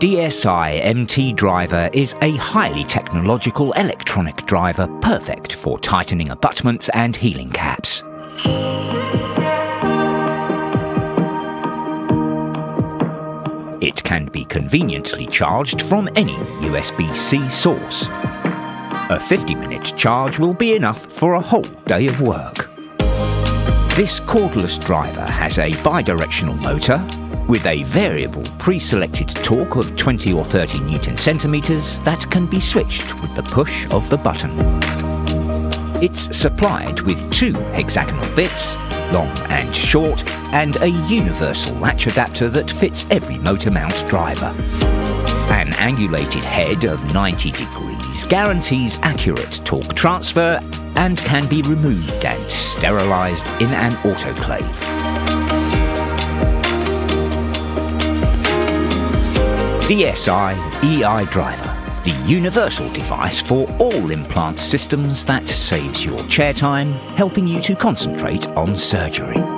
DSI MT Driver is a highly technological electronic driver perfect for tightening abutments and healing caps. It can be conveniently charged from any USB-C source. A 50-minute charge will be enough for a whole day of work. This cordless driver has a bidirectional motor with a variable pre-selected torque of 20 or 30 newton centimeters that can be switched with the push of the button. It's supplied with two hexagonal bits, long and short, and a universal latch adapter that fits every motor mount driver. An angulated head of 90 degrees guarantees accurate torque transfer and can be removed and sterilised in an autoclave. DSI EI Driver, the universal device for all implant systems that saves your chair time, helping you to concentrate on surgery.